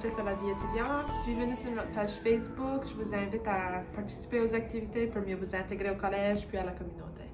Coordinatrice à la vie étudiante. Suivez-nous sur notre page Facebook. Je vous invite à participer aux activités pour mieux vous intégrer au collège puis à la communauté.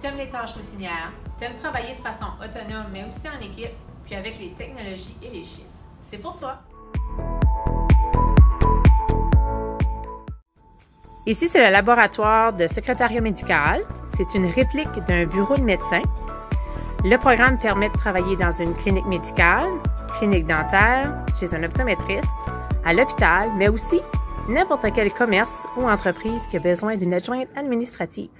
Si tu les tâches routinières, tu aimes travailler de façon autonome, mais aussi en équipe, puis avec les technologies et les chiffres, c'est pour toi. Ici, c'est le laboratoire de secrétariat médical. C'est une réplique d'un bureau de médecin. Le programme permet de travailler dans une clinique médicale, clinique dentaire, chez un optométriste, à l'hôpital, mais aussi n'importe quel commerce ou entreprise qui a besoin d'une adjointe administrative.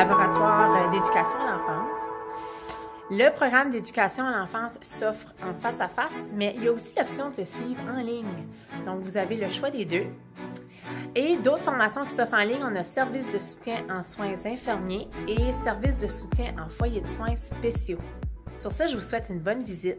Laboratoire euh, d'éducation à l'enfance. Le programme d'éducation à l'enfance s'offre en face à face, mais il y a aussi l'option de le suivre en ligne. Donc, vous avez le choix des deux. Et d'autres formations qui s'offrent en ligne, on a service de soutien en soins infirmiers et service de soutien en foyer de soins spéciaux. Sur ça, je vous souhaite une bonne visite.